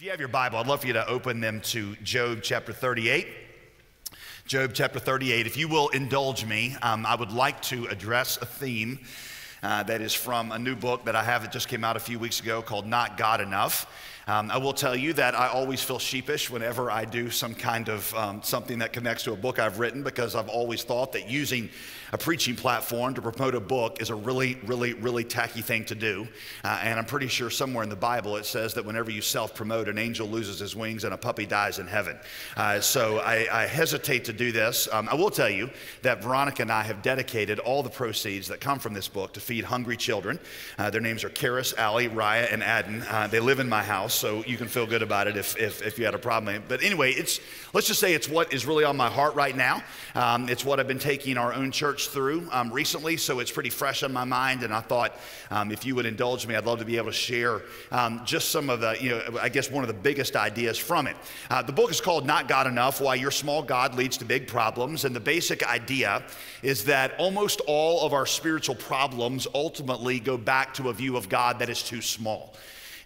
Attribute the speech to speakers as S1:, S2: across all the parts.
S1: If you have your Bible, I'd love for you to open them to Job chapter 38. Job chapter 38. If you will indulge me, um, I would like to address a theme uh, that is from a new book that I have that just came out a few weeks ago called Not God Enough. Um, I will tell you that I always feel sheepish whenever I do some kind of um, something that connects to a book I've written because I've always thought that using a preaching platform to promote a book is a really, really, really tacky thing to do. Uh, and I'm pretty sure somewhere in the Bible it says that whenever you self promote, an angel loses his wings and a puppy dies in heaven. Uh, so I, I, hesitate to do this. Um, I will tell you that Veronica and I have dedicated all the proceeds that come from this book to feed hungry children. Uh, their names are Karis, Ali, Raya, and Adden. Uh, they live in my house, so you can feel good about it if, if, if, you had a problem. But anyway, it's, let's just say it's what is really on my heart right now. Um, it's what I've been taking our own church through um, recently, so it's pretty fresh on my mind. And I thought um, if you would indulge me, I'd love to be able to share um, just some of the, you know, I guess one of the biggest ideas from it. Uh, the book is called Not God Enough Why Your Small God Leads to Big Problems. And the basic idea is that almost all of our spiritual problems ultimately go back to a view of God that is too small.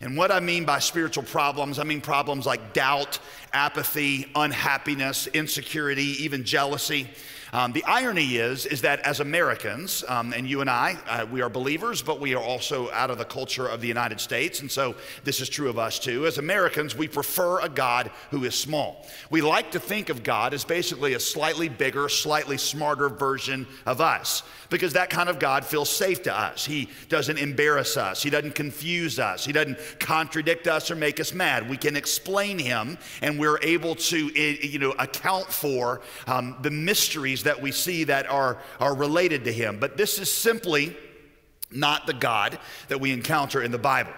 S1: And what I mean by spiritual problems, I mean problems like doubt, apathy, unhappiness, insecurity, even jealousy. Um, the irony is, is that as Americans, um, and you and I, uh, we are believers, but we are also out of the culture of the United States, and so this is true of us too. As Americans, we prefer a God who is small. We like to think of God as basically a slightly bigger, slightly smarter version of us, because that kind of God feels safe to us. He doesn't embarrass us, He doesn't confuse us, He doesn't contradict us or make us mad. We can explain Him, and we're able to, eh, you know, account for um, the mysteries that we see that are, are related to him. But this is simply not the God that we encounter in the Bible.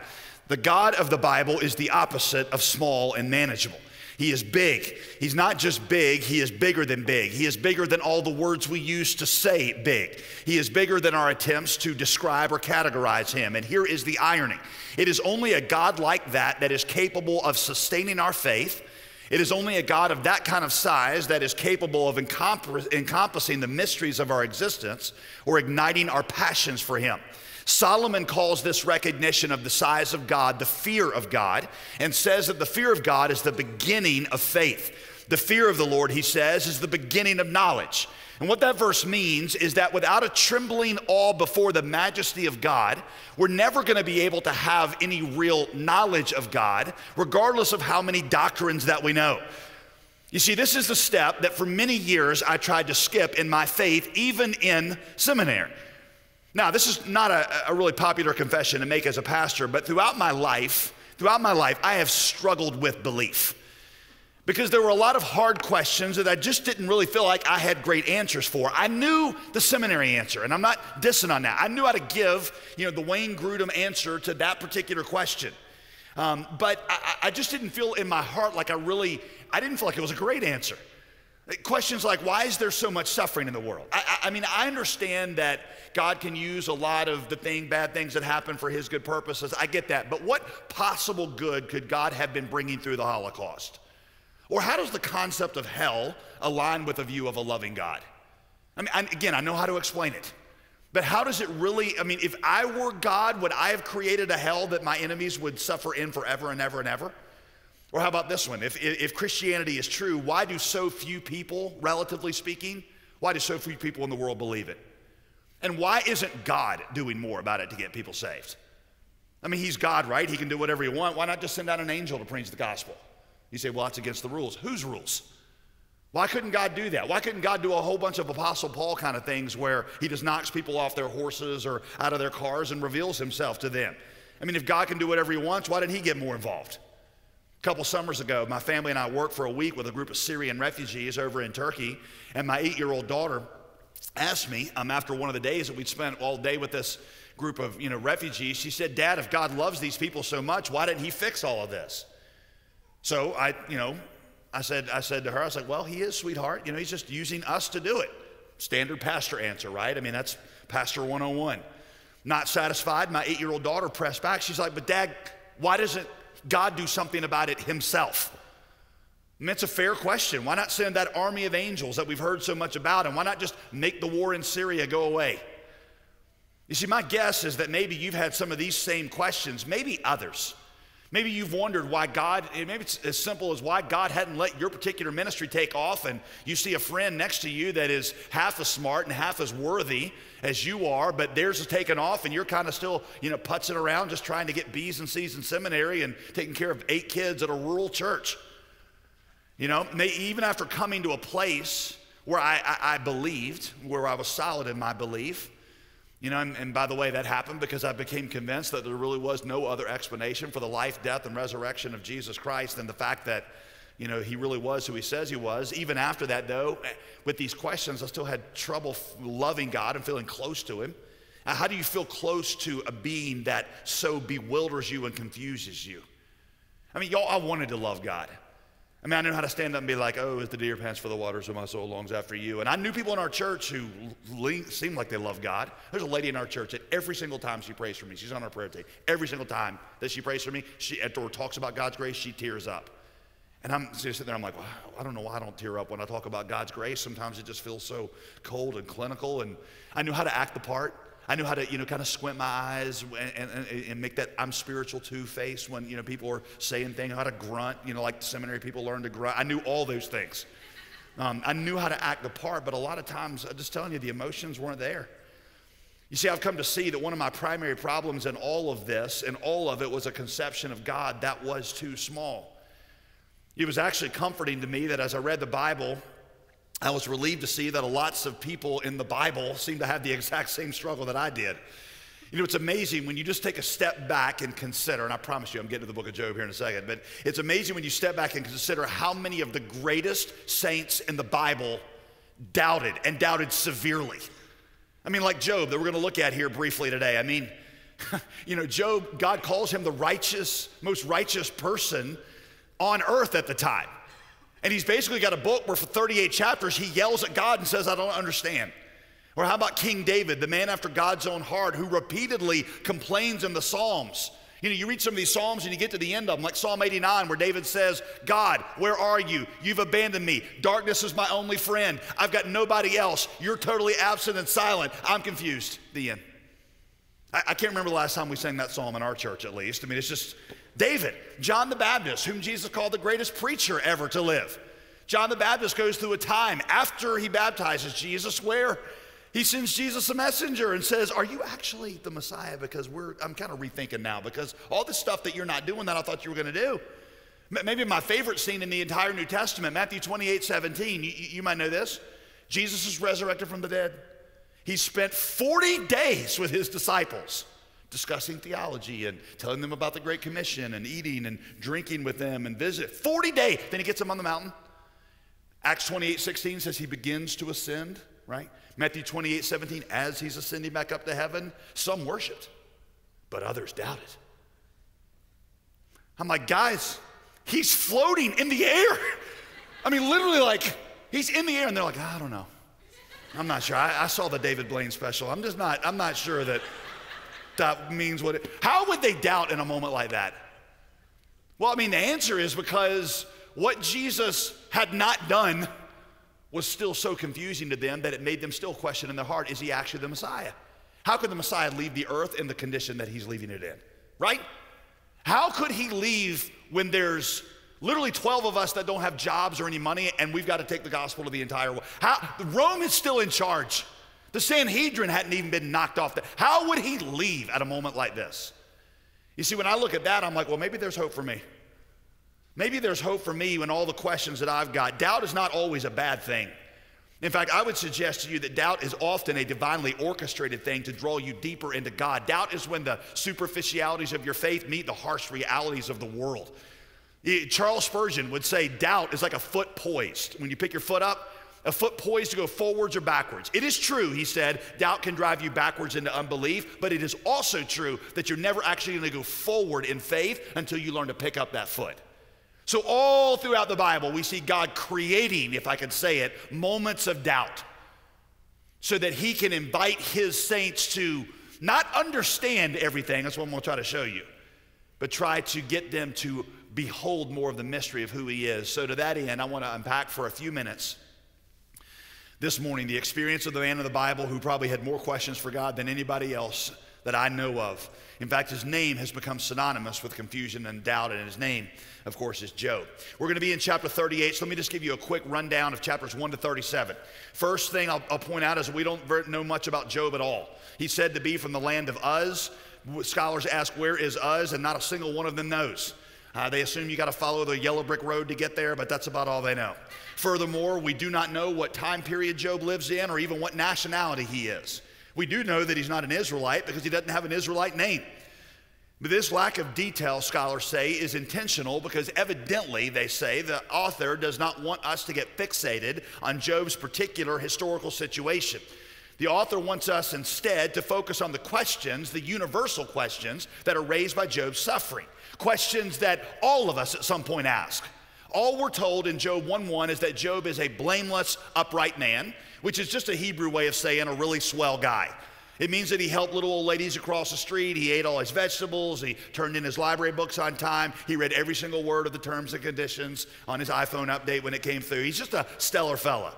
S1: The God of the Bible is the opposite of small and manageable. He is big. He's not just big, he is bigger than big. He is bigger than all the words we use to say big. He is bigger than our attempts to describe or categorize him. And here is the irony it is only a God like that that is capable of sustaining our faith it is only a God of that kind of size that is capable of encompassing the mysteries of our existence or igniting our passions for Him. Solomon calls this recognition of the size of God the fear of God and says that the fear of God is the beginning of faith. The fear of the Lord, he says, is the beginning of knowledge. And what that verse means is that without a trembling awe before the majesty of God, we're never going to be able to have any real knowledge of God, regardless of how many doctrines that we know. You see, this is the step that for many years I tried to skip in my faith, even in seminary. Now, this is not a, a really popular confession to make as a pastor, but throughout my life, throughout my life, I have struggled with belief because there were a lot of hard questions that I just didn't really feel like I had great answers for. I knew the seminary answer, and I'm not dissing on that. I knew how to give, you know, the Wayne Grudem answer to that particular question. Um, but I, I, just didn't feel in my heart like I really, I didn't feel like it was a great answer. Questions like, why is there so much suffering in the world? I, I mean, I understand that God can use a lot of the thing, bad things that happen for his good purposes. I get that. But what possible good could God have been bringing through the Holocaust? Or how does the concept of hell align with a view of a loving God? I mean, again, I know how to explain it. But how does it really? I mean, if I were God, would I have created a hell that my enemies would suffer in forever and ever and ever? Or how about this one? If, if Christianity is true, why do so few people, relatively speaking, why do so few people in the world believe it? And why isn't God doing more about it to get people saved? I mean, He's God, right? He can do whatever He wants. Why not just send out an angel to preach the gospel? You say, well, that's against the rules. Whose rules? Why couldn't God do that? Why couldn't God do a whole bunch of Apostle Paul kind of things where he just knocks people off their horses or out of their cars and reveals himself to them? I mean, if God can do whatever he wants, why didn't he get more involved? A couple summers ago, my family and I worked for a week with a group of Syrian refugees over in Turkey, and my eight year old daughter asked me um, after one of the days that we'd spent all day with this group of you know, refugees, she said, Dad, if God loves these people so much, why didn't he fix all of this? So I, you know, I said, I said to her, I was like, well, he is, sweetheart. You know, he's just using us to do it. Standard pastor answer, right? I mean, that's Pastor 101. Not satisfied, my eight year old daughter pressed back. She's like, but dad, why doesn't God do something about it himself? I mean, it's a fair question. Why not send that army of angels that we've heard so much about? And why not just make the war in Syria go away? You see, my guess is that maybe you've had some of these same questions, maybe others. Maybe you've wondered why God, maybe it's as simple as why God hadn't let your particular ministry take off, and you see a friend next to you that is half as smart and half as worthy as you are, but theirs is taken off, and you're kind of still, you know, putzing around just trying to get B's and C's in seminary and taking care of eight kids at a rural church. You know, may even after coming to a place where I, I, I believed, where I was solid in my belief, you know, and, and, by the way, that happened because I became convinced that there really was no other explanation for the life, death, and resurrection of Jesus Christ than the fact that, you know, he really was who he says he was. Even after that, though, eh, with these questions, I still had trouble loving God and feeling close to him. Uh, how do you feel close to a being that so bewilders you and confuses you? I mean, y'all, I wanted to love God. I mean, I knew how to stand up and be like, oh, as the deer pants for the waters, so my soul longs after you. And I knew people in our church who seemed like they loved God. There's a lady in our church that every single time she prays for me, she's on our prayer team, every single time that she prays for me, she, or talks about God's grace, she tears up. And I'm sitting there, I'm like, I don't know why I don't tear up when I talk about God's grace. Sometimes it just feels so cold and clinical. And I knew how to act the part. I knew how to, you know, kind of squint my eyes and, and, and, make that I'm spiritual too face when, you know, people are saying things, how to grunt, you know, like seminary people learn to grunt. I knew all those things. Um, I knew how to act the part, but a lot of times, I'm just telling you, the emotions weren't there. You see, I've come to see that one of my primary problems in all of this, and all of it, was a conception of God that was too small. It was actually comforting to me that as I read the Bible, I was relieved to see that lots of people in the Bible seem to have the exact same struggle that I did. You know, it's amazing when you just take a step back and consider, and I promise you I'm getting to the book of Job here in a second, but it's amazing when you step back and consider how many of the greatest saints in the Bible doubted and doubted severely. I mean, like Job, that we're going to look at here briefly today. I mean, you know, Job, God calls him the righteous, most righteous person on earth at the time. And he's basically got a book where for 38 chapters he yells at God and says, I don't understand. Or how about King David, the man after God's own heart, who repeatedly complains in the Psalms? You know, you read some of these Psalms and you get to the end of them, like Psalm 89, where David says, God, where are you? You've abandoned me. Darkness is my only friend. I've got nobody else. You're totally absent and silent. I'm confused. The end. I, I can't remember the last time we sang that psalm in our church, at least. I mean, it's just, David, John the Baptist, whom Jesus called the greatest preacher ever to live. John the Baptist goes through a time after he baptizes Jesus where he sends Jesus a messenger and says, Are you actually the Messiah? Because we're, I'm kind of rethinking now because all the stuff that you're not doing that I thought you were going to do. Maybe my favorite scene in the entire New Testament, Matthew 28 17. You, you might know this. Jesus is resurrected from the dead. He spent 40 days with his disciples discussing theology and telling them about the Great Commission and eating and drinking with them and visit. 40 days. Then he gets them on the mountain. Acts 28 16 says he begins to ascend, right? Matthew 28 17, as he's ascending back up to heaven, some worshiped, but others doubted. I'm like, guys, he's floating in the air. I mean, literally, like, he's in the air, and they're like, I don't know. I'm not sure. I, I saw the David Blaine special. I'm just not, I'm not sure that that uh, means what it, how would they doubt in a moment like that? Well, I mean, the answer is because what Jesus had not done was still so confusing to them that it made them still question in their heart is he actually the Messiah? How could the Messiah leave the earth in the condition that he's leaving it in? Right? How could he leave when there's literally 12 of us that don't have jobs or any money and we've got to take the gospel to the entire world? How, Rome is still in charge. The Sanhedrin hadn't even been knocked off. The, how would he leave at a moment like this? You see, when I look at that, I'm like, well, maybe there's hope for me. Maybe there's hope for me when all the questions that I've got. Doubt is not always a bad thing. In fact, I would suggest to you that doubt is often a divinely orchestrated thing to draw you deeper into God. Doubt is when the superficialities of your faith meet the harsh realities of the world. Eh, Charles Spurgeon would say doubt is like a foot poised. When you pick your foot up, a foot poised to go forwards or backwards. It is true, he said, doubt can drive you backwards into unbelief, but it is also true that you're never actually going to go forward in faith until you learn to pick up that foot. So, all throughout the Bible, we see God creating, if I can say it, moments of doubt so that he can invite his saints to not understand everything, that's what I'm going to try to show you, but try to get them to behold more of the mystery of who he is. So, to that end, I want to unpack for a few minutes this morning the experience of the man in the Bible who probably had more questions for God than anybody else that I know of. In fact, his name has become synonymous with confusion and doubt, and his name, of course, is Job. We're going to be in chapter 38, so let me just give you a quick rundown of chapters 1 to 37. First thing I'll, I'll point out is we don't know much about Job at all. He's said to be from the land of Uz. Scholars ask, Where is Uz? And not a single one of them knows. Uh, they assume you got to follow the yellow brick road to get there, but that's about all they know. Furthermore, we do not know what time period Job lives in or even what nationality he is. We do know that he's not an Israelite because he doesn't have an Israelite name. But this lack of detail, scholars say, is intentional because evidently, they say, the author does not want us to get fixated on Job's particular historical situation. The author wants us instead to focus on the questions, the universal questions that are raised by Job's suffering. Questions that all of us at some point ask. All we're told in Job 1:1 is that Job is a blameless, upright man, which is just a Hebrew way of saying a really swell guy. It means that he helped little old ladies across the street. He ate all his vegetables. He turned in his library books on time. He read every single word of the terms and conditions on his iPhone update when it came through. He's just a stellar fella.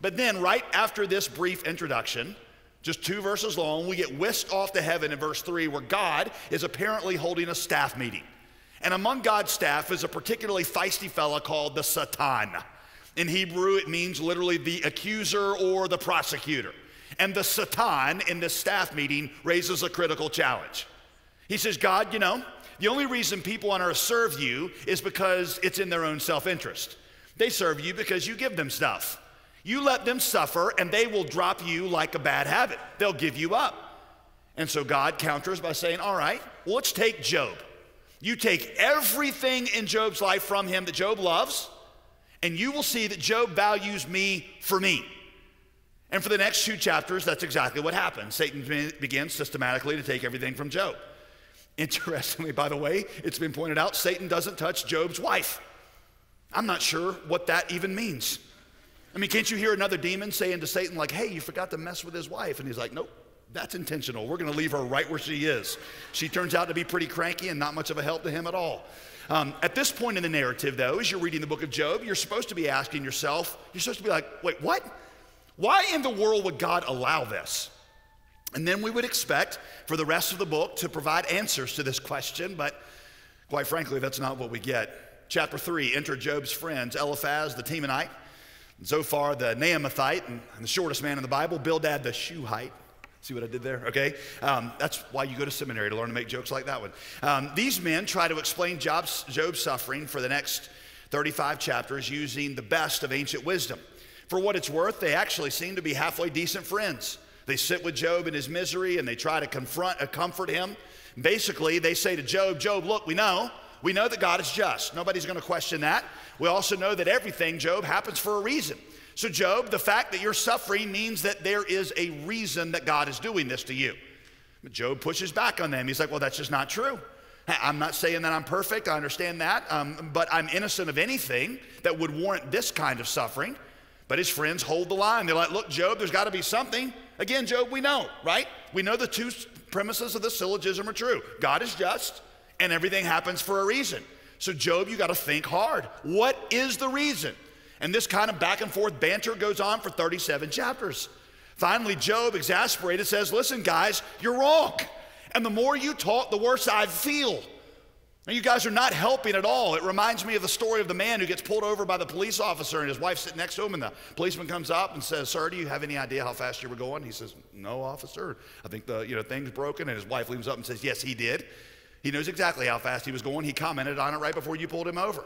S1: But then, right after this brief introduction, just two verses long, we get whisked off to heaven in verse 3, where God is apparently holding a staff meeting. And among God's staff is a particularly feisty fella called the Satan. In Hebrew, it means literally the accuser or the prosecutor. And the Satan in this staff meeting raises a critical challenge. He says, God, you know, the only reason people on earth serve you is because it's in their own self interest. They serve you because you give them stuff. You let them suffer, and they will drop you like a bad habit. They'll give you up. And so God counters by saying, All right, well, let's take Job. You take everything in Job's life from him that Job loves, and you will see that Job values me for me. And for the next two chapters, that's exactly what happens. Satan begins systematically to take everything from Job. Interestingly, by the way, it's been pointed out Satan doesn't touch Job's wife. I'm not sure what that even means. I mean, can't you hear another demon saying to Satan, like, hey, you forgot to mess with his wife? And he's like, nope, that's intentional. We're going to leave her right where she is. She turns out to be pretty cranky and not much of a help to him at all. Um, at this point in the narrative, though, as you're reading the book of Job, you're supposed to be asking yourself, you're supposed to be like, wait, what? Why in the world would God allow this? And then we would expect for the rest of the book to provide answers to this question, but quite frankly, that's not what we get. Chapter 3 enter Job's friends, Eliphaz the Temanite, Zophar the Naamathite, and the shortest man in the Bible, Bildad the Shuhite. See what I did there? Okay. Um, that's why you go to seminary to learn to make jokes like that one. Um, these men try to explain Job's, Job's suffering for the next 35 chapters using the best of ancient wisdom. For what it's worth, they actually seem to be halfway decent friends. They sit with Job in his misery and they try to confront, uh, comfort him. Basically, they say to Job, Job, look, we know. We know that God is just. Nobody's going to question that. We also know that everything, Job, happens for a reason. So, Job, the fact that you're suffering means that there is a reason that God is doing this to you. Job pushes back on them. He's like, well, that's just not true. I'm not saying that I'm perfect, I understand that, um, but I'm innocent of anything that would warrant this kind of suffering. But his friends hold the line. They're like, look, Job, there's got to be something. Again, Job, we know, right? We know the two premises of the syllogism are true God is just, and everything happens for a reason. So, Job, you got to think hard. What is the reason? And this kind of back and forth banter goes on for 37 chapters. Finally, Job, exasperated, says, Listen, guys, you're wrong. And the more you talk, the worse I feel. Now, you guys are not helping at all. It reminds me of the story of the man who gets pulled over by the police officer and his wife sitting next to him, and the policeman comes up and says, Sir, do you have any idea how fast you were going? He says, No, officer. I think the you know, thing's broken. And his wife leans up and says, Yes, he did. He knows exactly how fast he was going. He commented on it right before you pulled him over.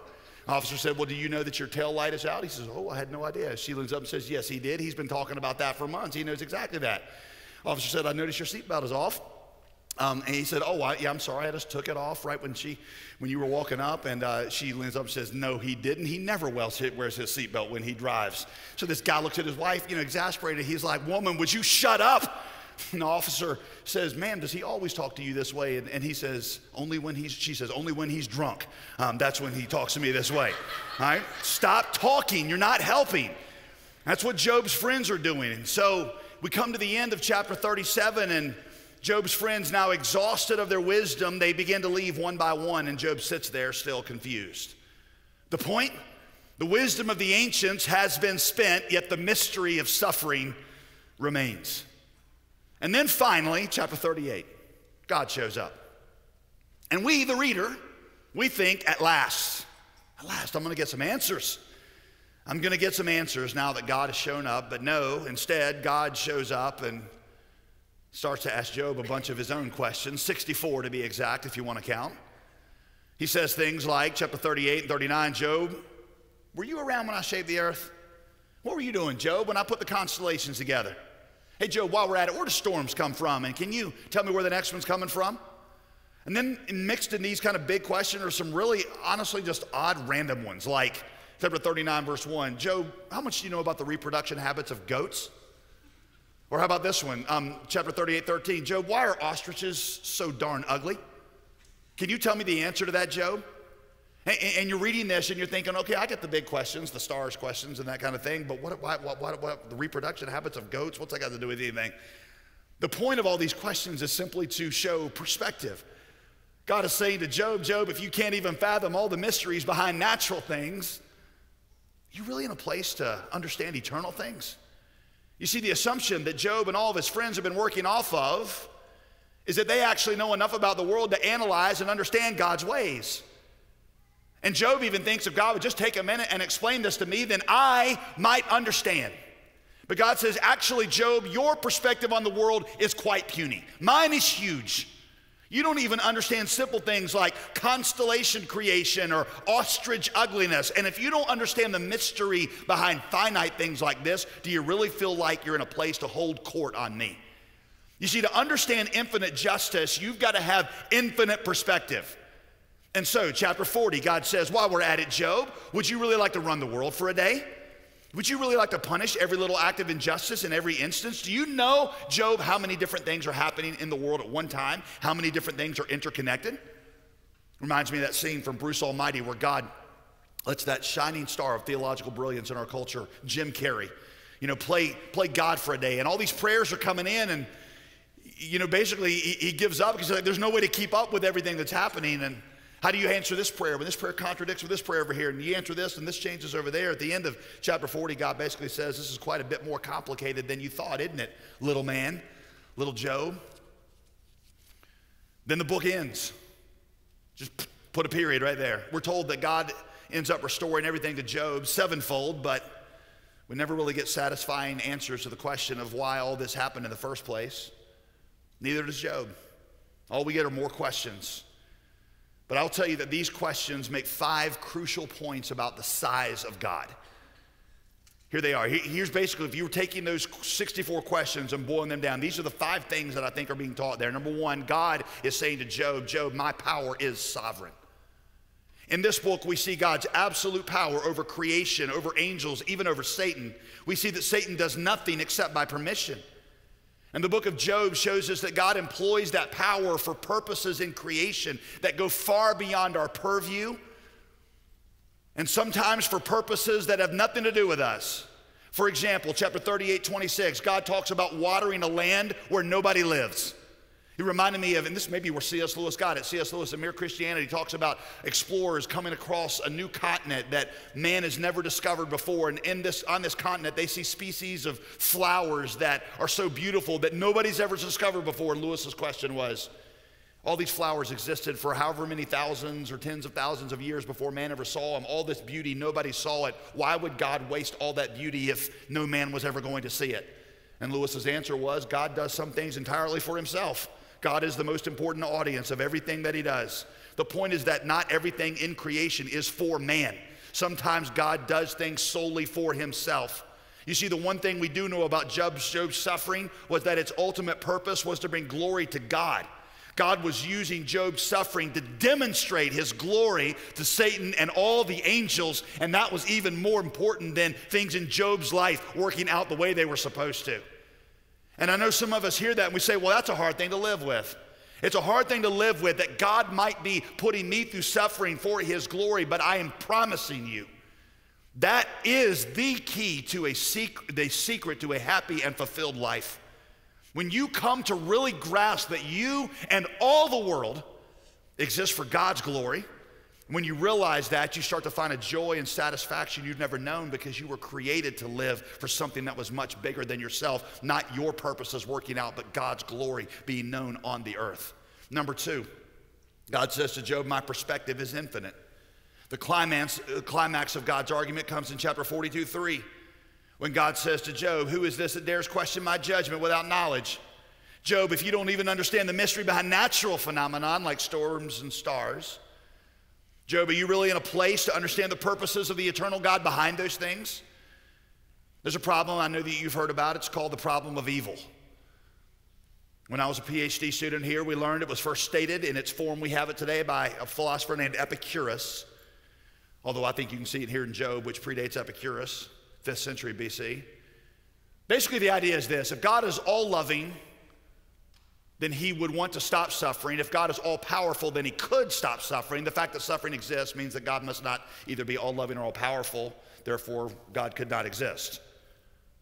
S1: Officer said, Well, do you know that your tail light is out? He says, Oh, I had no idea. She leans up and says, Yes, he did. He's been talking about that for months. He knows exactly that. Officer said, I noticed your seatbelt is off. Um, and he said, "Oh, I, yeah, I'm sorry. I just took it off right when she, when you were walking up." And uh, she leans up and says, "No, he didn't. He never wears his seatbelt when he drives." So this guy looks at his wife, you know, exasperated. He's like, "Woman, would you shut up?" And the officer says, Ma'am, does he always talk to you this way?" And, and he says, "Only when he's." She says, "Only when he's drunk. Um, that's when he talks to me this way." All right, stop talking. You're not helping. That's what Job's friends are doing. And so we come to the end of chapter 37 and Job's friends, now exhausted of their wisdom, they begin to leave one by one, and Job sits there still confused. The point? The wisdom of the ancients has been spent, yet the mystery of suffering remains. And then finally, chapter 38. God shows up. And we, the reader, we think at last, at last, I'm going to get some answers. I'm going to get some answers now that God has shown up. But no, instead, God shows up and starts to ask Job a bunch of his own questions, 64 to be exact, if you want to count. He says things like, chapter 38 and 39, Job, were you around when I shaped the earth? What were you doing, Job, when I put the constellations together? Hey, Joe, while we're at it, where do storms come from? And can you tell me where the next one's coming from? And then mixed in these kind of big questions are some really, honestly, just odd random ones, like chapter 39, verse 1. Joe, how much do you know about the reproduction habits of goats? Or how about this one? Um, chapter 38, 13. Job, why are ostriches so darn ugly? Can you tell me the answer to that, Job? And, you're reading this and you're thinking, okay, I get the big questions, the stars questions and that kind of thing, but what, what, what, what, what the reproduction habits of goats, what's that got to do with anything? The point of all these questions is simply to show perspective. God is saying to Job, Job, if you can't even fathom all the mysteries behind natural things, you really in a place to understand eternal things? You see, the assumption that Job and all of his friends have been working off of is that they actually know enough about the world to analyze and understand God's ways. And Job even thinks if God would just take a minute and explain this to me, then I might understand. But God says, actually, Job, your perspective on the world is quite puny. Mine is huge. You don't even understand simple things like constellation creation or ostrich ugliness. And if you don't understand the mystery behind finite things like this, do you really feel like you're in a place to hold court on me? You see, to understand infinite justice, you've got to have infinite perspective. And so, chapter 40, God says, While we're at it, Job, would you really like to run the world for a day? Would you really like to punish every little act of injustice in every instance? Do you know, Job, how many different things are happening in the world at one time? How many different things are interconnected? Reminds me of that scene from Bruce Almighty where God lets that shining star of theological brilliance in our culture, Jim Carrey, you know, play, play God for a day. And all these prayers are coming in, and, you know, basically he, he gives up because like, there's no way to keep up with everything that's happening. And how do you answer this prayer when this prayer contradicts with this prayer over here? And you answer this and this changes over there. At the end of chapter 40, God basically says, This is quite a bit more complicated than you thought, isn't it, little man, little Job? Then the book ends. Just put a period right there. We're told that God ends up restoring everything to Job sevenfold, but we never really get satisfying answers to the question of why all this happened in the first place. Neither does Job. All we get are more questions. But I'll tell you that these questions make five crucial points about the size of God. Here they are. Here's basically, if you were taking those 64 questions and boiling them down, these are the five things that I think are being taught there. Number one, God is saying to Job, Job, my power is sovereign. In this book, we see God's absolute power over creation, over angels, even over Satan. We see that Satan does nothing except by permission. And the book of Job shows us that God employs that power for purposes in creation that go far beyond our purview, and sometimes for purposes that have nothing to do with us. For example, chapter 38, 26, God talks about watering a land where nobody lives. He reminded me of, and this may be where C.S. Lewis got it. C.S. Lewis in Mere Christianity talks about explorers coming across a new continent that man has never discovered before. And in this, on this continent, they see species of flowers that are so beautiful that nobody's ever discovered before. And Lewis's question was, all these flowers existed for however many thousands or tens of thousands of years before man ever saw them. All this beauty, nobody saw it. Why would God waste all that beauty if no man was ever going to see it? And Lewis's answer was God does some things entirely for himself. God is the most important audience of everything that He does. The point is that not everything in creation is for man. Sometimes God does things solely for Himself. You see, the one thing we do know about Job's, Job's suffering was that its ultimate purpose was to bring glory to God. God was using Job's suffering to demonstrate his glory to Satan and all the angels, and that was even more important than things in Job's life working out the way they were supposed to. And I know some of us hear that and we say, well, that's a hard thing to live with. It's a hard thing to live with that God might be putting me through suffering for His glory, but I am promising you that is the key to a secret, the secret to a happy and fulfilled life. When you come to really grasp that you and all the world exist for God's glory, when you realize that, you start to find a joy and satisfaction you've never known because you were created to live for something that was much bigger than yourself, not your purposes working out, but God's glory being known on the earth. Number two, God says to Job, My perspective is infinite. The climax, uh, climax of God's argument comes in chapter 42 3, when God says to Job, Who is this that dares question my judgment without knowledge? Job, if you don't even understand the mystery behind natural phenomenon like storms and stars, Job, are you really in a place to understand the purposes of the eternal God behind those things? There's a problem I know that you've heard about. It's called the problem of evil. When I was a PhD student here, we learned it was first stated in its form we have it today by a philosopher named Epicurus. Although I think you can see it here in Job, which predates Epicurus, 5th century BC. Basically, the idea is this if God is all loving, then he would want to stop suffering. If God is all powerful, then he could stop suffering. The fact that suffering exists means that God must not either be all loving or all powerful. Therefore, God could not exist.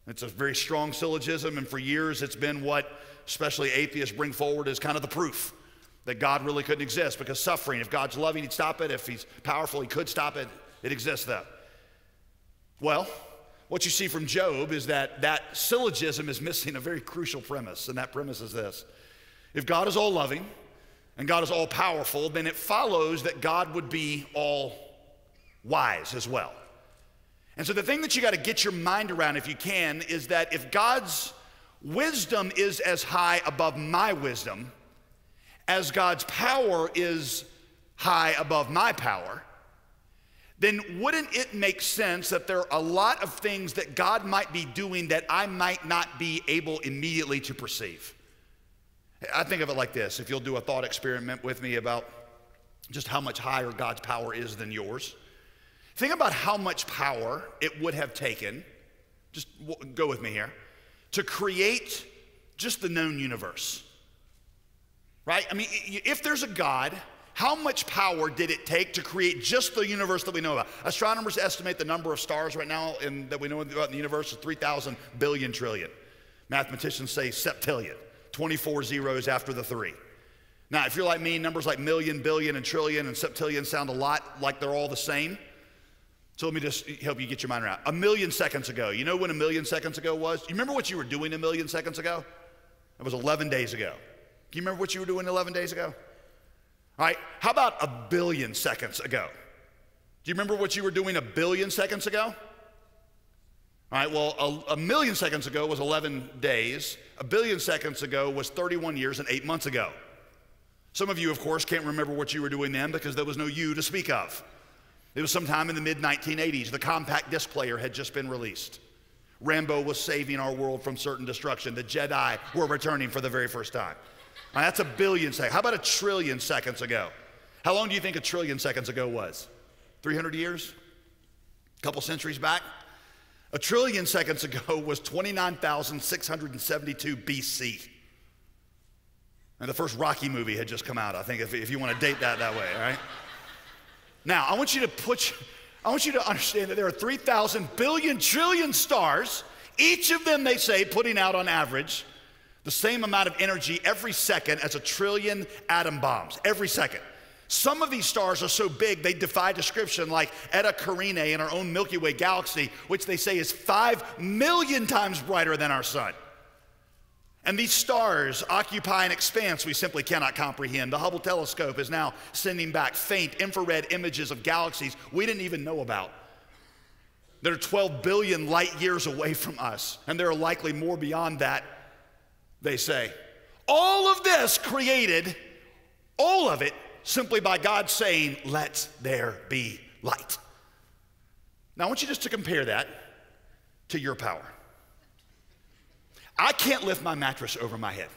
S1: It's a very strong syllogism, and for years it's been what especially atheists bring forward as kind of the proof that God really couldn't exist because suffering, if God's loving, he'd stop it. If he's powerful, he could stop it. It exists though. Well, what you see from Job is that that syllogism is missing a very crucial premise, and that premise is this if God is all loving and God is all powerful, then it follows that God would be all wise as well. And so the thing that you got to get your mind around, if you can, is that if God's wisdom is as high above my wisdom as God's power is high above my power, then wouldn't it make sense that there are a lot of things that God might be doing that I might not be able immediately to perceive? I think of it like this if you'll do a thought experiment with me about just how much higher God's power is than yours. Think about how much power it would have taken, just go with me here, to create just the known universe. Right? I mean, if there's a God, how much power did it take to create just the universe that we know about? Astronomers estimate the number of stars right now in, that we know about in the universe is 3,000 billion trillion. Mathematicians say septillion. 24 zeros after the three. Now, if you're like me, numbers like million, billion, and trillion and septillion sound a lot like they're all the same. So let me just help you get your mind around. A million seconds ago, you know when a million seconds ago was? You remember what you were doing a million seconds ago? It was 11 days ago. Do you remember what you were doing 11 days ago? All right, how about a billion seconds ago? Do you remember what you were doing a billion seconds ago? All right, well, a, a, million seconds ago was 11 days. A billion seconds ago was 31 years and eight months ago. Some of you, of course, can't remember what you were doing then because there was no you to speak of. It was sometime in the mid 1980s. The compact disc player had just been released. Rambo was saving our world from certain destruction. The Jedi were returning for the very first time. Right, that's a billion seconds. How about a trillion seconds ago? How long do you think a trillion seconds ago was? 300 years? A couple centuries back? A trillion seconds ago was 29,672 BC. And the first Rocky movie had just come out, I think, if, if you want to date that that way, all right? Now, I want you to put, I want you to understand that there are 3,000 billion trillion stars, each of them, they say, putting out on average the same amount of energy every second as a trillion atom bombs, every second. Some of these stars are so big they defy description, like Eta Carinae in our own Milky Way galaxy, which they say is five million times brighter than our sun. And these stars occupy an expanse we simply cannot comprehend. The Hubble telescope is now sending back faint infrared images of galaxies we didn't even know about. That are 12 billion light years away from us, and there are likely more beyond that, they say. All of this created, all of it simply by God saying, Let there be light. Now, I want you just to compare that to your power. I can't lift my mattress over my head.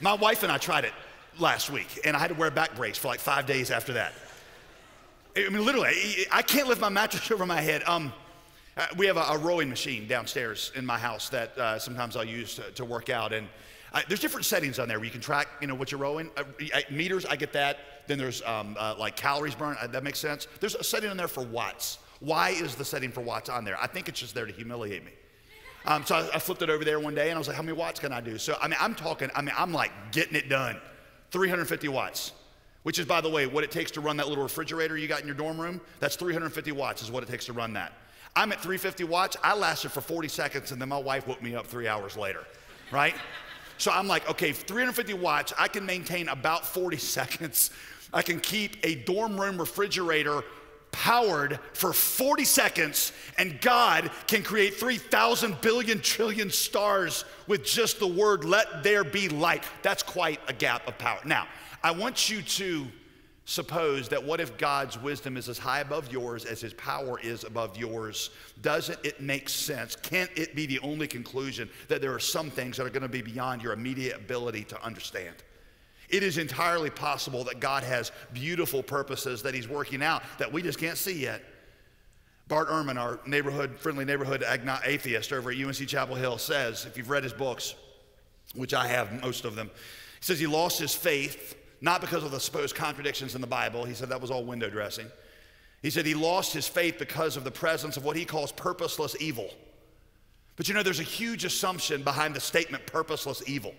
S1: My wife and I tried it last week, and I had to wear back brace for like five days after that. I mean, literally, I can't lift my mattress over my head. Um, uh, we have a, a, rowing machine downstairs in my house that uh, sometimes I'll use to, to work out, and I, there's different settings on there where you can track, you know, what you're rowing. Uh, meters, I get that. Then there's um, uh, like calories burned. Uh, that makes sense. There's a setting on there for watts. Why is the setting for watts on there? I think it's just there to humiliate me. Um, so I, I, flipped it over there one day and I was like, how many watts can I do? So, I mean, I'm talking, I mean, I'm like getting it done. 350 watts, which is, by the way, what it takes to run that little refrigerator you got in your dorm room. That's 350 watts is what it takes to run that. I'm at 350 watts. I lasted for 40 seconds and then my wife woke me up three hours later, right? So I'm like, okay, 350 watts, I can maintain about 40 seconds. I can keep a dorm room refrigerator powered for 40 seconds, and God can create 3,000 billion trillion stars with just the word, let there be light. That's quite a gap of power. Now, I want you to suppose that what if God's wisdom is as high above yours as his power is above yours? Doesn't it make sense? Can't it be the only conclusion that there are some things that are going to be beyond your immediate ability to understand? It is entirely possible that God has beautiful purposes that he's working out that we just can't see yet. Bart Ehrman, our neighborhood, friendly neighborhood atheist over at UNC Chapel Hill, says, if you've read his books, which I have most of them, he says he lost his faith not because of the supposed contradictions in the Bible. He said that was all window dressing. He said he lost his faith because of the presence of what he calls purposeless evil. But you know, there's a huge assumption behind the statement purposeless evil.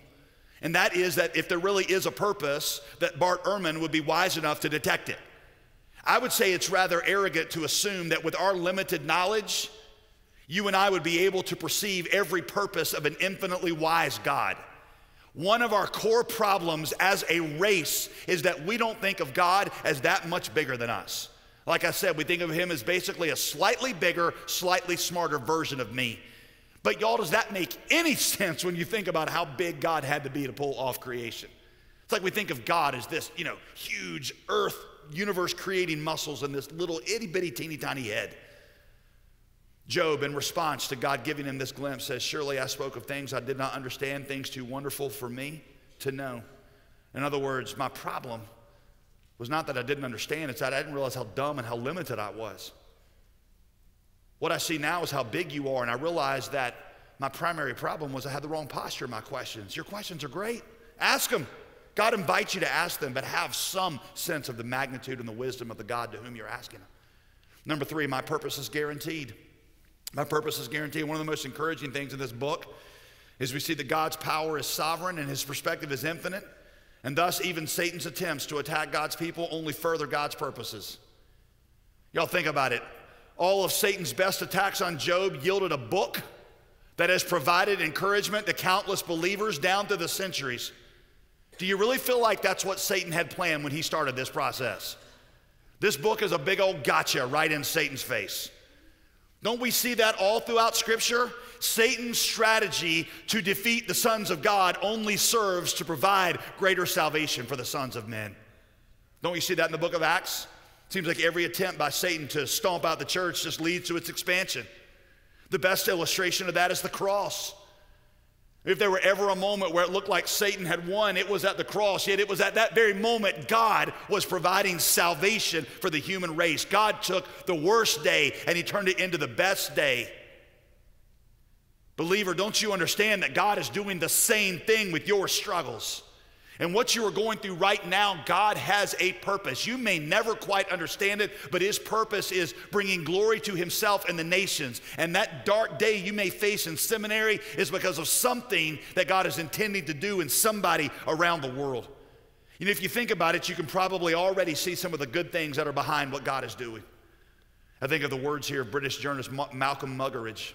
S1: And that is that if there really is a purpose, that Bart Ehrman would be wise enough to detect it. I would say it's rather arrogant to assume that with our limited knowledge, you and I would be able to perceive every purpose of an infinitely wise God. One of our core problems as a race is that we don't think of God as that much bigger than us. Like I said, we think of him as basically a slightly bigger, slightly smarter version of me. But y'all, does that make any sense when you think about how big God had to be to pull off creation? It's like we think of God as this, you know, huge earth, universe creating muscles and this little itty bitty teeny tiny head. Job, in response to God giving him this glimpse, says, Surely I spoke of things I did not understand, things too wonderful for me to know. In other words, my problem was not that I didn't understand, it's that I didn't realize how dumb and how limited I was. What I see now is how big you are, and I realize that my primary problem was I had the wrong posture in my questions. Your questions are great, ask them. God invites you to ask them, but have some sense of the magnitude and the wisdom of the God to whom you're asking them. Number three, my purpose is guaranteed. My purpose is guaranteed. One of the most encouraging things in this book is we see that God's power is sovereign and his perspective is infinite, and thus even Satan's attempts to attack God's people only further God's purposes. Y'all think about it. All of Satan's best attacks on Job yielded a book that has provided encouragement to countless believers down through the centuries. Do you really feel like that's what Satan had planned when he started this process? This book is a big old gotcha right in Satan's face. Don't we see that all throughout Scripture? Satan's strategy to defeat the sons of God only serves to provide greater salvation for the sons of men. Don't you see that in the book of Acts? Seems like every attempt by Satan to stomp out the church just leads to its expansion. The best illustration of that is the cross. If there were ever a moment where it looked like Satan had won, it was at the cross. Yet it was at that very moment God was providing salvation for the human race. God took the worst day and he turned it into the best day. Believer, don't you understand that God is doing the same thing with your struggles? And what you are going through right now, God has a purpose. You may never quite understand it, but His purpose is bringing glory to Himself and the nations. And that dark day you may face in seminary is because of something that God is intending to do in somebody around the world. And if you think about it, you can probably already see some of the good things that are behind what God is doing. I think of the words here of British journalist Malcolm Muggeridge.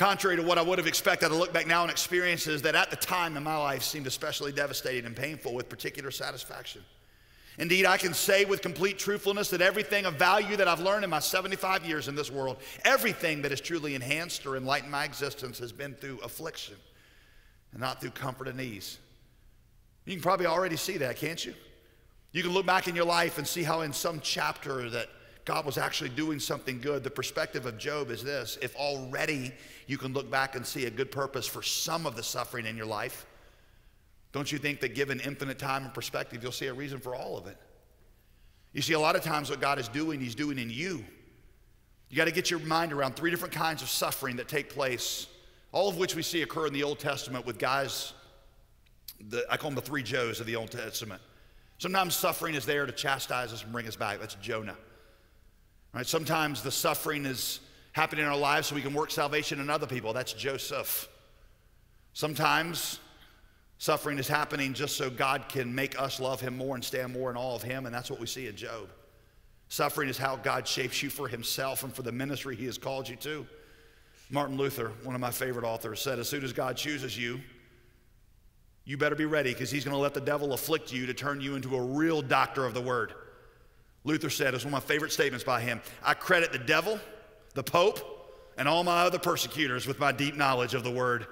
S1: Contrary to what I would have expected, I look back now and experiences that at the time in my life seemed especially devastating and painful with particular satisfaction. Indeed, I can say with complete truthfulness that everything of value that I've learned in my 75 years in this world, everything that has truly enhanced or enlightened my existence has been through affliction and not through comfort and ease. You can probably already see that, can't you? You can look back in your life and see how in some chapter that God was actually doing something good. The perspective of Job is this if already you can look back and see a good purpose for some of the suffering in your life, don't you think that given infinite time and perspective, you'll see a reason for all of it? You see, a lot of times what God is doing, He's doing in you. You got to get your mind around three different kinds of suffering that take place, all of which we see occur in the Old Testament with guys, the, I call them the three Joes of the Old Testament. Sometimes suffering is there to chastise us and bring us back. That's Jonah. Right? Sometimes the suffering is happening in our lives so we can work salvation in other people. That's Joseph. Sometimes suffering is happening just so God can make us love him more and stand more in awe of him, and that's what we see in Job. Suffering is how God shapes you for himself and for the ministry he has called you to. Martin Luther, one of my favorite authors, said, As soon as God chooses you, you better be ready because he's going to let the devil afflict you to turn you into a real doctor of the word. Luther said, it's one of my favorite statements by him I credit the devil, the Pope, and all my other persecutors with my deep knowledge of the word.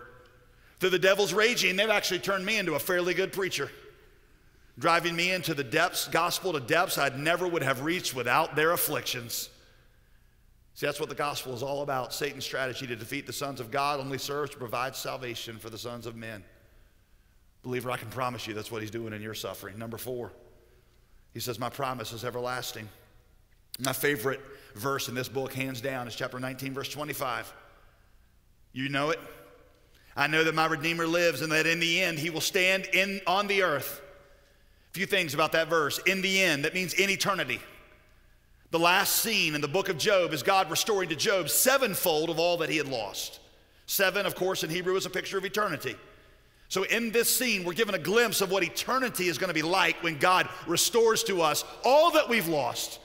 S1: Through the devil's raging, they've actually turned me into a fairly good preacher, driving me into the depths, gospel to depths I never would have reached without their afflictions. See, that's what the gospel is all about. Satan's strategy to defeat the sons of God only serves to provide salvation for the sons of men. Believer, I can promise you that's what he's doing in your suffering. Number four, he says, My promise is everlasting. My favorite verse in this book, hands down, is chapter 19, verse 25. You know it? I know that my Redeemer lives and that in the end he will stand in, on the earth. A few things about that verse. In the end, that means in eternity. The last scene in the book of Job is God restoring to Job sevenfold of all that he had lost. Seven, of course, in Hebrew is a picture of eternity. So, in this scene, we're given a glimpse of what eternity is going to be like when God restores to us all that we've lost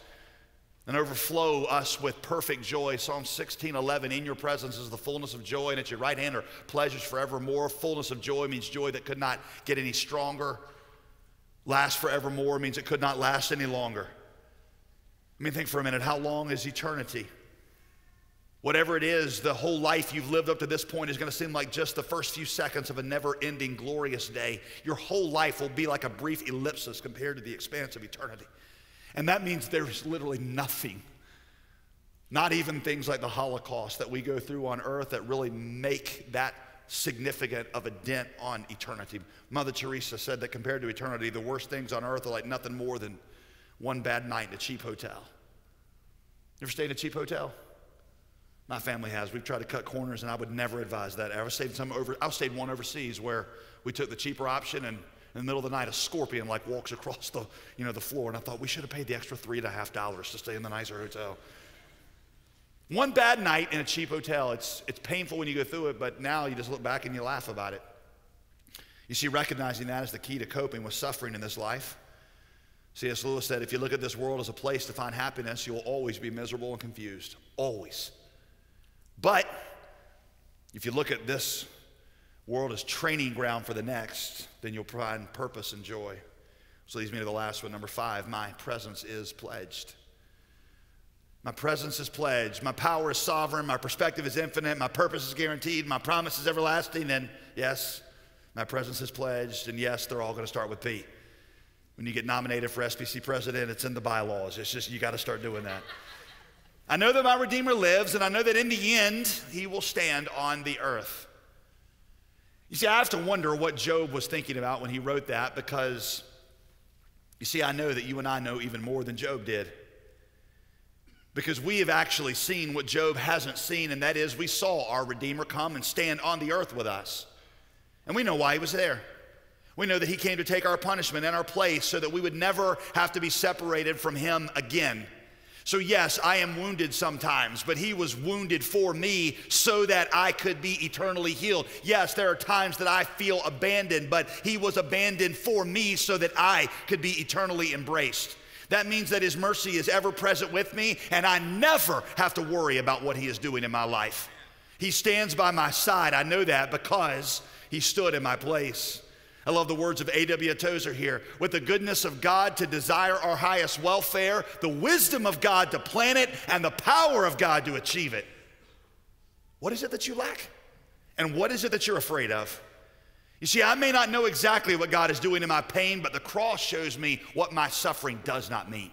S1: and overflow us with perfect joy. Psalm 16 11, in your presence is the fullness of joy, and at your right hand are pleasures forevermore. Fullness of joy means joy that could not get any stronger. Last forevermore means it could not last any longer. I mean, think for a minute how long is eternity? Whatever it is, the whole life you've lived up to this point is going to seem like just the first few seconds of a never ending, glorious day. Your whole life will be like a brief ellipsis compared to the expanse of eternity. And that means there's literally nothing, not even things like the Holocaust that we go through on earth that really make that significant of a dent on eternity. Mother Teresa said that compared to eternity, the worst things on earth are like nothing more than one bad night in a cheap hotel. You ever stayed in a cheap hotel? My family has. We've tried to cut corners, and I would never advise that. I stayed some over. I stayed one overseas where we took the cheaper option, and in the middle of the night, a scorpion like walks across the, you know, the floor. And I thought we should have paid the extra three and a half dollars to stay in the nicer hotel. One bad night in a cheap hotel, it's, it's painful when you go through it, but now you just look back and you laugh about it. You see, recognizing that is the key to coping with suffering in this life. C.S. Lewis said, if you look at this world as a place to find happiness, you'll always be miserable and confused. Always. But if you look at this world as training ground for the next, then you'll find purpose and joy. So leads me to the last one, number five. My presence is pledged. My presence is pledged. My power is sovereign. My perspective is infinite. My purpose is guaranteed. My promise is everlasting. And yes, my presence is pledged. And yes, they're all going to start with P. When you get nominated for SBC president, it's in the bylaws. It's just, you got to start doing that. I know that my Redeemer lives, and I know that in the end, he will stand on the earth. You see, I have to wonder what Job was thinking about when he wrote that because, you see, I know that you and I know even more than Job did. Because we have actually seen what Job hasn't seen, and that is we saw our Redeemer come and stand on the earth with us. And we know why he was there. We know that he came to take our punishment and our place so that we would never have to be separated from him again. So, yes, I am wounded sometimes, but he was wounded for me so that I could be eternally healed. Yes, there are times that I feel abandoned, but he was abandoned for me so that I could be eternally embraced. That means that his mercy is ever present with me, and I never have to worry about what he is doing in my life. He stands by my side. I know that because he stood in my place. I love the words of A.W. Tozer here. With the goodness of God to desire our highest welfare, the wisdom of God to plan it, and the power of God to achieve it. What is it that you lack? And what is it that you're afraid of? You see, I may not know exactly what God is doing in my pain, but the cross shows me what my suffering does not mean.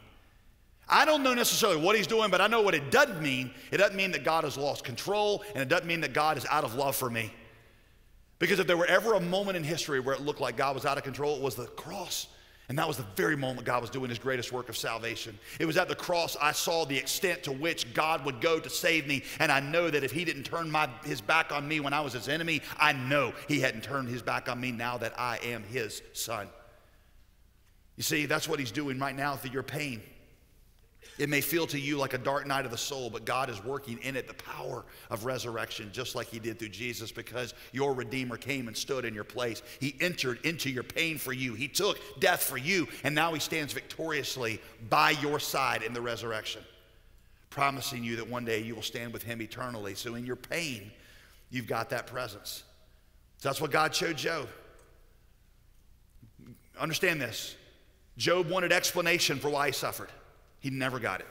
S1: I don't know necessarily what he's doing, but I know what it doesn't mean. It doesn't mean that God has lost control, and it doesn't mean that God is out of love for me. Because if there were ever a moment in history where it looked like God was out of control, it was the cross. And that was the very moment God was doing his greatest work of salvation. It was at the cross I saw the extent to which God would go to save me. And I know that if he didn't turn my, his back on me when I was his enemy, I know he hadn't turned his back on me now that I am his son. You see, that's what he's doing right now through your pain. It may feel to you like a dark night of the soul, but God is working in it the power of resurrection, just like He did through Jesus, because your Redeemer came and stood in your place. He entered into your pain for you, He took death for you, and now He stands victoriously by your side in the resurrection. promising you that one day you will stand with him eternally. So in your pain, you've got that presence. So that's what God showed Job. Understand this Job wanted explanation for why he suffered, he never got it.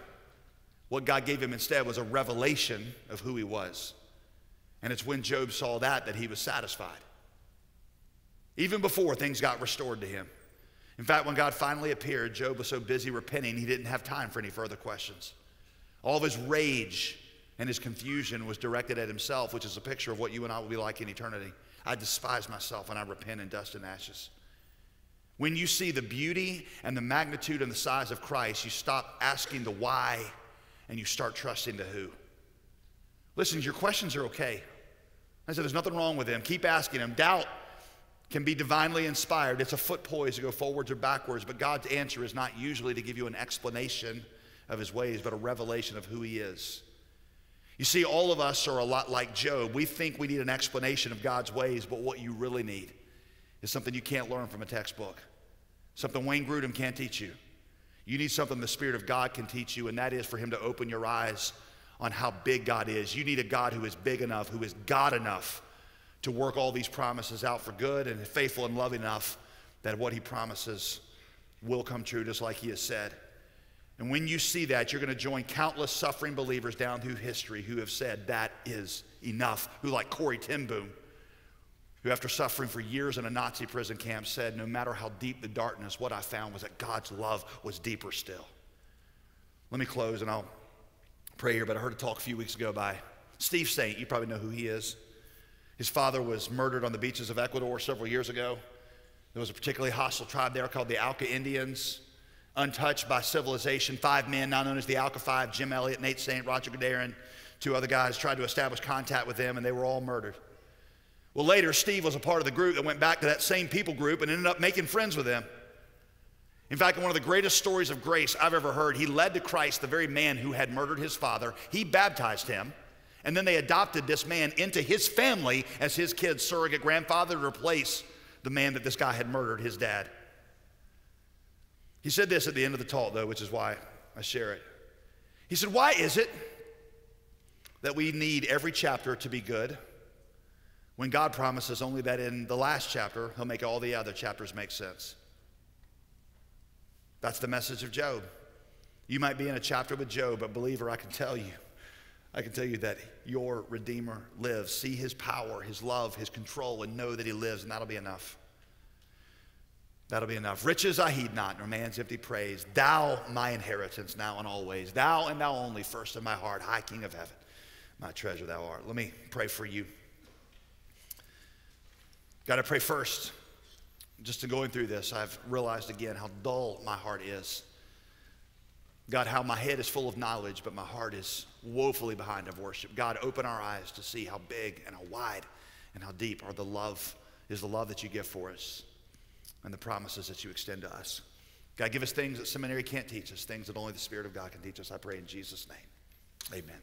S1: What God gave him instead was a revelation of who he was. And it's when Job saw that that he was satisfied. Even before things got restored to him. In fact, when God finally appeared, Job was so busy repenting, he didn't have time for any further questions. All of his rage and his confusion was directed at himself, which is a picture of what you and I will be like in eternity. I despise myself when I repent in dust and ashes. When you see the beauty and the magnitude and the size of Christ, you stop asking the why and you start trusting the who. Listen, your questions are okay. I said there's nothing wrong with them. Keep asking them. Doubt can be divinely inspired. It's a foot poise to go forwards or backwards, but God's answer is not usually to give you an explanation of his ways, but a revelation of who he is. You see, all of us are a lot like Job. We think we need an explanation of God's ways, but what you really need is something you can't learn from a textbook, something Wayne Grudem can't teach you. You need something the Spirit of God can teach you, and that is for Him to open your eyes on how big God is. You need a God who is big enough, who is God enough to work all these promises out for good and faithful and loving enough that what He promises will come true, just like He has said. And when you see that, you're going to join countless suffering believers down through history who have said that is enough, who, like Corrie ten Boom, who, after suffering for years in a Nazi prison camp, said, No matter how deep the darkness, what I found was that God's love was deeper still. Let me close and I'll pray here, but I heard a talk a few weeks ago by Steve Saint. You probably know who he is. His father was murdered on the beaches of Ecuador several years ago. There was a particularly hostile tribe there called the Auca Indians untouched by civilization. Five men, now known as the Auca Five, Jim Elliot, Nate Saint, Roger Youderian, two other guys tried to establish contact with them, and they were all murdered. Well, later, Steve was a part of the group that went back to that same people group and ended up making friends with them. In fact, one of the greatest stories of grace I've ever heard, he led to Christ the very man who had murdered his father. He baptized him, and then they adopted this man into his family as his kid's surrogate grandfather to replace the man that this guy had murdered, his dad. He said this at the end of the talk, though, which is why I share it. He said, Why is it that we need every chapter to be good when God promises only that in the last chapter, He'll make all the other chapters make sense? That's the message of Job. You might be in a chapter with Job, but believer, I can tell you, I can tell you that your Redeemer lives. See His power, His love, His control, and know that He lives, and that'll be enough. That'll be enough. Riches I heed not, nor man's empty praise. Thou, my inheritance, now and always. Thou and thou only, first in my heart, high King of heaven. My treasure thou art. Let me pray for you. Got to pray first. Just in going through this, I've realized again how dull my heart is. God, how my head is full of knowledge, but my heart is woefully behind of worship. God, open our eyes to see how big and how wide and how deep are the love is the love that you give for us and the promises that you extend to us. God, give us things that seminary can't teach us, things that only the Spirit of God can teach us. I pray in Jesus' name. Amen.